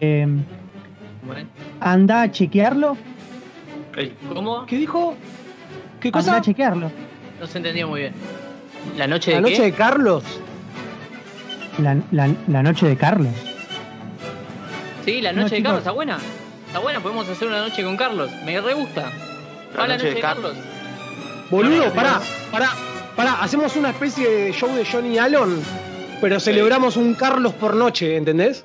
eh, anda a chequearlo. ¿Cómo? ¿Qué dijo? ¿Qué Anda cosa? a chequearlo. No se entendió muy bien. ¿La noche de ¿La noche qué? de Carlos? La, la- la noche de Carlos. Sí, la No, noche de. Carlos, está buena. Está buena, podemos hacer una noche con Carlos. Me re gusta. La la noche noche de de Carlos. Boludo, pará, pará, pará. Hacemos una especie de show de Johnny Allen, pero celebramos un Carlos por noche, ¿entendés?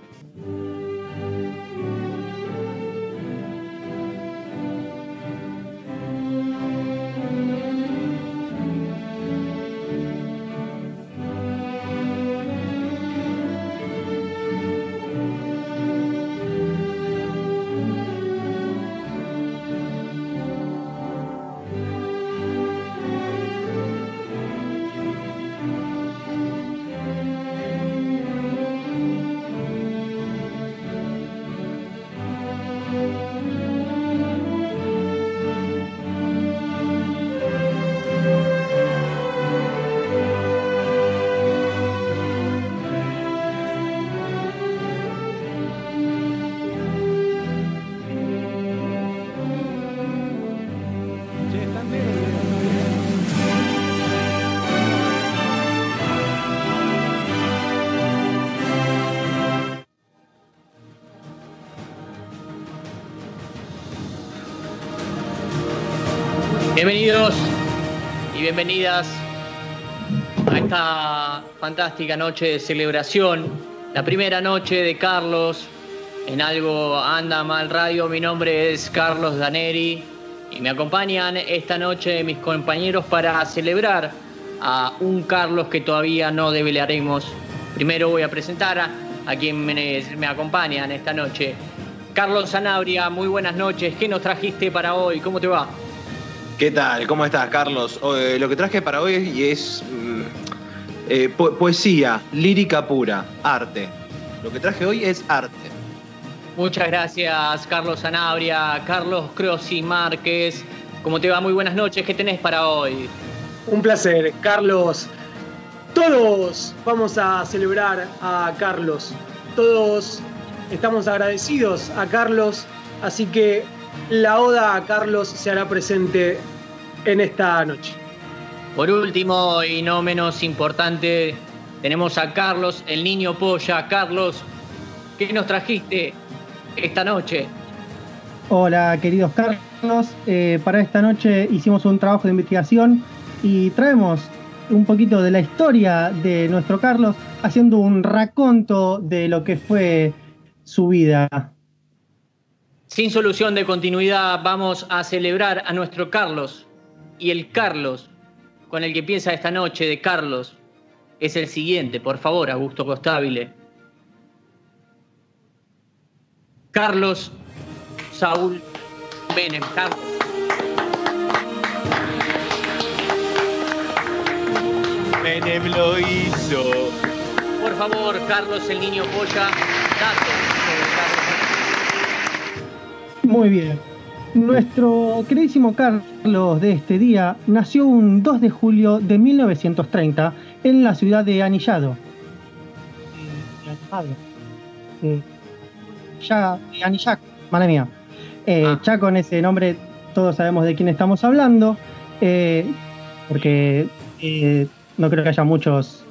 Bienvenidos y bienvenidas a esta fantástica noche de celebración. La primera noche de Carlos en Algo Anda Mal Radio. Mi nombre es Carlos Daneri y me acompañan esta noche mis compañeros para celebrar a un Carlos que todavía no develaremos. Primero voy a presentar a, quienes me acompañan esta noche. Carlos Sanabria, muy buenas noches. ¿Qué nos trajiste para hoy? ¿Cómo te va? ¿Qué tal? ¿Cómo estás, Carlos? Eh, lo que traje para hoy es mm, eh, po- poesía, lírica pura, arte. Lo que traje hoy es arte. Muchas gracias, Carlos Sanabria, Carlos Crossi Márquez. ¿Cómo te va? Muy buenas noches. ¿Qué tenés para hoy? Un placer, Carlos. Todos vamos a celebrar a Carlos. Todos estamos agradecidos a Carlos, así que la oda a Carlos se hará presente en esta noche. Por último y no menos importante, tenemos a Carlos, el niño polla. Carlos, ¿qué nos trajiste esta noche? Hola, queridos Carlos. Eh, para esta noche hicimos un trabajo de investigación y traemos un poquito de la historia de nuestro Carlos, haciendo un raconto de lo que fue su vida. Sin solución de continuidad, vamos a celebrar a nuestro Carlos. Y el Carlos con el que piensa esta noche de Carlos es el siguiente, por favor, Augusto Costabile. Carlos Saúl Menem. Carlos. Menem lo hizo. Por favor, Carlos el niño polla, datos sobre Carlos. Muy bien. Nuestro queridísimo Carlos de este día nació un 2 de julio de 1930 en la ciudad de Anillado. Eh, ya, Anillac, madre mía. Eh, Ah. Ya con ese nombre todos sabemos de quién estamos hablando, eh, porque eh, no creo que haya muchos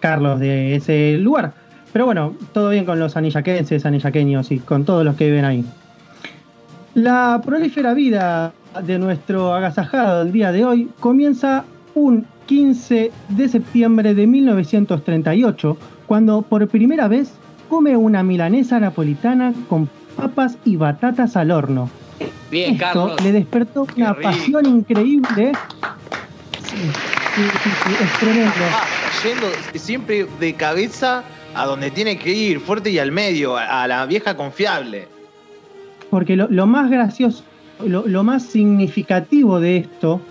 Carlos de ese lugar. Pero bueno, todo bien con los anillaquenses, anillaqueños y con todos los que viven ahí. La prolífera vida de nuestro agasajado del día de hoy comienza un 15 de septiembre de 1938, cuando por primera vez come una milanesa napolitana con papas y batatas al horno. Bien, Esto Carlos. le despertó una pasión increíble. Sí, sí, sí, es tremendo. Ah, yendo siempre de cabeza a donde tiene que ir, fuerte y al medio, a la vieja confiable. Porque lo, más gracioso, lo, lo más significativo de esto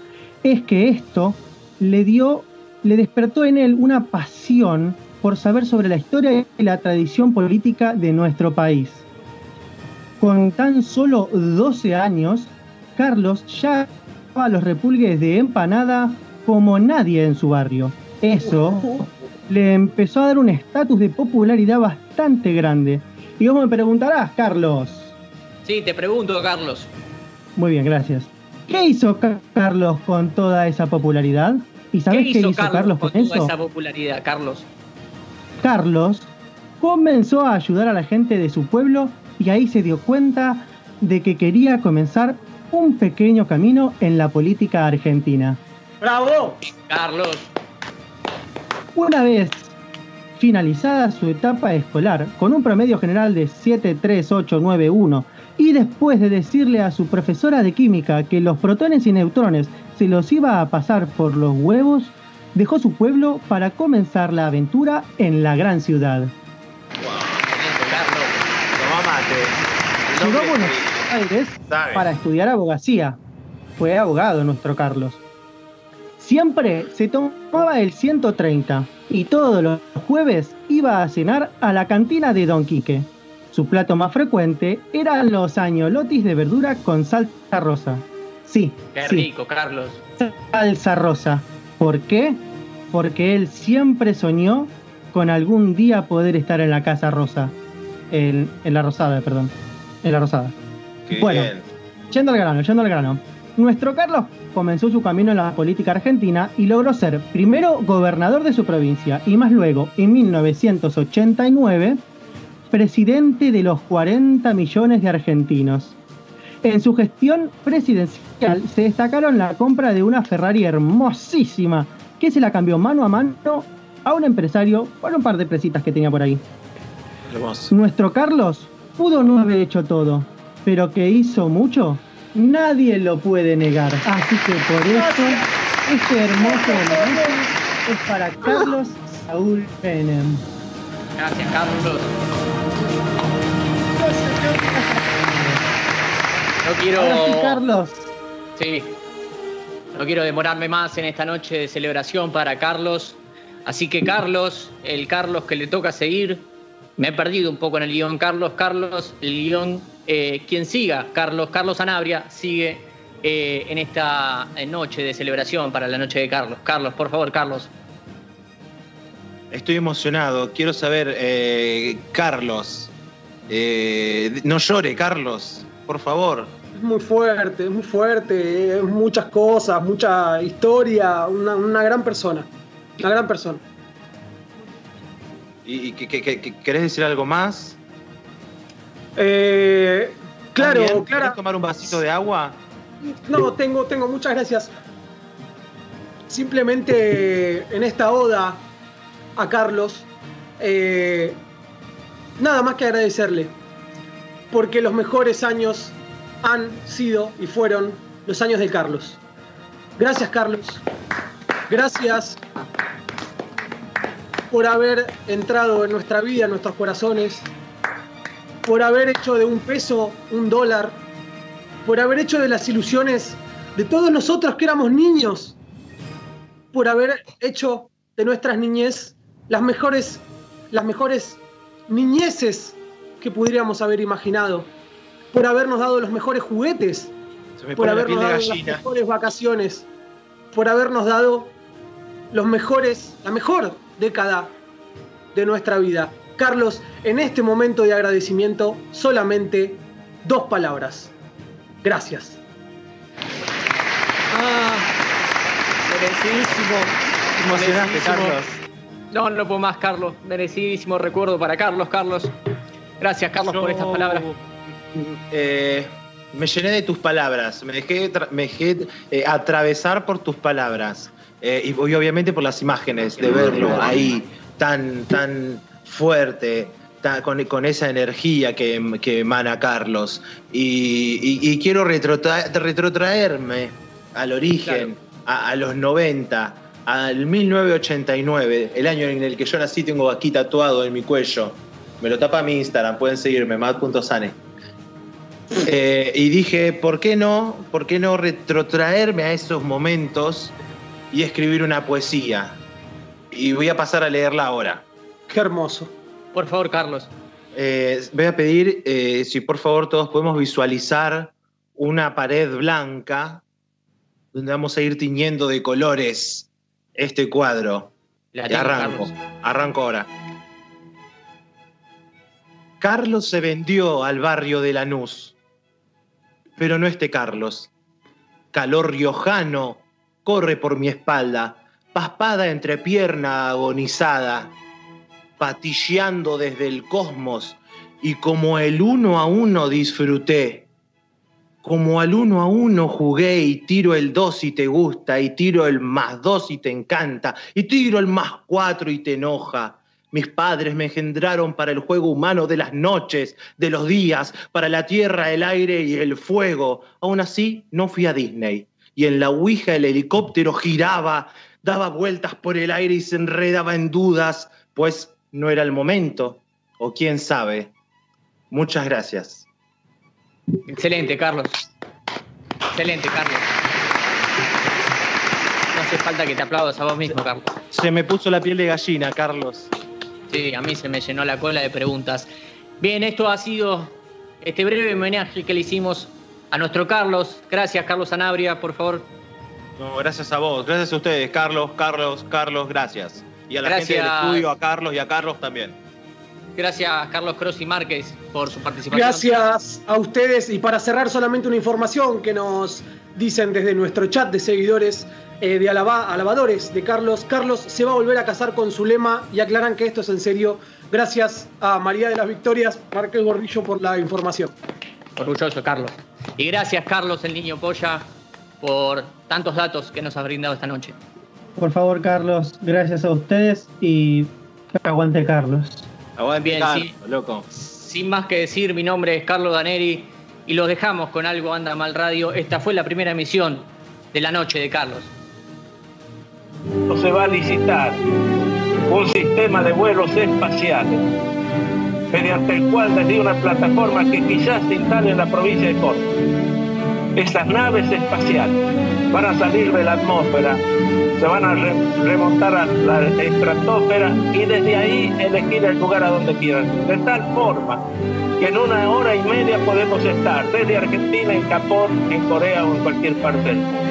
es que esto le dio, le despertó en él una pasión por saber sobre la historia y la tradición política de nuestro país. Con tan solo 12 años, Carlos ya a los repulgues de empanada como nadie en su barrio. Eso le empezó a dar un estatus de popularidad bastante grande Y vos me preguntarás, Carlos. Sí, te pregunto, Carlos. Muy bien, gracias. ¿Qué hizo Carlos con toda esa popularidad? ¿Y sabés qué hizo, Carlos, con, con toda esa popularidad, Carlos? Carlos comenzó a ayudar a la gente de su pueblo y ahí se dio cuenta de que quería comenzar un pequeño camino en la política argentina. ¡Bravo! Carlos. Una vez finalizada su etapa escolar, con un promedio general de 73891, y después de decirle a su profesora de química que los protones y neutrones se los iba a pasar por los huevos, dejó su pueblo para comenzar la aventura en la gran ciudad. Llegó a Buenos Aires para estudiar abogacía. Fue abogado nuestro Carlos. Siempre se tomaba el 130 y todos los jueves iba a cenar a la cantina de Don Quique. Su plato más frecuente eran los añolotis de verdura con salsa rosa. Sí. Qué rico, Carlos. Salsa rosa. ¿Por qué? Porque él siempre soñó con algún día poder estar en la Casa Rosa. En, la Rosada, perdón. En la Rosada. bueno, yendo al grano, yendo al grano. Nuestro Carlos comenzó su camino en la política argentina y logró ser primero gobernador de su provincia y más luego, en 1989, presidente de los 40 millones de argentinos. En su gestión presidencial se destacaron la compra de una Ferrari hermosísima que se la cambió mano a mano a un empresario por un par de presitas que tenía por ahí. Nuestro Carlos pudo no haber hecho todo, pero que hizo mucho, nadie lo puede negar. Así que por eso, este hermoso momento es para Carlos Saúl Penem. Gracias, Carlos. No quiero. Carlos. Sí. No quiero demorarme más en esta noche de celebración para Carlos. Así que Carlos, el Carlos que le toca seguir, me he perdido un poco en el guion. Carlos, Carlos, el guion, eh, quien siga, Carlos, Carlos Anabria, sigue eh, en esta noche de celebración para la noche de Carlos. Carlos, por favor, Carlos. Estoy emocionado. Quiero saber, eh, Carlos, no llore, Carlos, por favor. Es muy fuerte, es muy fuerte, muchas cosas, mucha historia, una gran persona, una gran persona. ¿Y, querés decir algo más? Eh, claro, claro. tomar un vasito de agua? No, tengo, tengo, muchas gracias. Simplemente en esta oda a Carlos, eh, nada más que agradecerle, porque los mejores años han sido y fueron los años de Carlos. Gracias, Carlos. Gracias por haber entrado en nuestra vida, en nuestros corazones, por haber hecho de un peso un dólar, por haber hecho de las ilusiones de todos nosotros que éramos niños, por haber hecho de nuestras niñez las mejores, las mejores niñeces que pudiéramos haber imaginado, por habernos dado los mejores juguetes, por habernos dado las mejores vacaciones, por habernos dado los mejores, la mejor década de nuestra vida. Carlos, en este momento de agradecimiento, solamente dos palabras. Gracias. Ah, merecidísimo. Emocionante, Carlos. No, no puedo más, Carlos. Merecidísimo recuerdo para Carlos, Carlos. Gracias, Carlos, por estas palabras. Eh, me llené de tus palabras, me dejé, me eh, atravesar por tus palabras. Eh, y, obviamente por las imágenes, de verlo ahí tan, tan fuerte, con, esa energía que, emana Carlos. Y, quiero retrotraerme al origen, a, los 90, al 1989, el año en el que yo nací, tengo aquí tatuado en mi cuello. Me lo tapa mi Instagram, pueden seguirme, mad.sane. Eh, y dije, ¿por qué no? ¿Por qué no retrotraerme a esos momentos y escribir una poesía. Y voy a pasar a leerla ahora. Qué hermoso. Por favor, Carlos. Eh, voy a pedir eh, si por favor todos podemos visualizar una pared blanca donde vamos a ir tiñendo de colores este cuadro. La arranco, arranco ahora. Carlos se vendió al barrio de Lanús. Pero no este Carlos. Calor riojano corre por mi espalda, paspada entre pierna agonizada, patilleando desde el cosmos, y como el uno a uno disfruté. Como al uno a uno jugué y tiro el dos si te gusta, y tiro el más dos si te encanta, y tiro el más cuatro y te enoja. Mis padres me engendraron para el juego humano de las noches, de los días, para la tierra, el aire y el fuego. Aún así, no fui a Disney. Y en la Ouija el helicóptero giraba, daba vueltas por el aire y se enredaba en dudas, pues no era el momento, o quién sabe. Muchas gracias. Excelente, Carlos. Excelente, Carlos. No hace falta que te aplaudas a vos mismo, Carlos. Se me puso la piel de gallina, Carlos. Sí, a mí se me llenó la cola de preguntas. Bien, esto ha sido este breve homenaje que le hicimos a nuestro Carlos. Gracias, Carlos Anabria, por favor. No, gracias a vos, gracias a ustedes, Carlos, Carlos, Carlos, gracias. Y a la Gracias. gente del estudio, a Carlos y a Carlos también. Gracias, Carlos Crossi Márquez, por su participación. Gracias a ustedes y para cerrar solamente una información que nos dicen desde nuestro chat de seguidores eh, de alaba- alabadores de Carlos. Carlos se va a volver a casar con su lema y aclaran que esto es en serio. Gracias a María de las Victorias, Márquez Gordillo por la información. Orgulloso, Carlos. Y gracias, Carlos, el niño polla, por tantos datos que nos ha brindado esta noche. Por favor, Carlos, gracias a ustedes y que aguante Carlos. Aguante, Bien, Carlos, sí. loco. Sin más que decir, mi nombre es Carlos Daneri y los dejamos con Algo Anda Mal Radio. Esta fue la primera emisión de la noche de Carlos. No se va a licitar un sistema de vuelos espaciales mediante el cual desde una plataforma que quizás se instale en la provincia de Córdoba. Estas naves espaciales van a salir de la atmósfera, se van a re- remontar a la estratosfera y desde ahí elegir el lugar a donde quieran. De tal forma que en una hora y media podemos estar desde Argentina, en Japón, en Corea o en cualquier parte del mundo.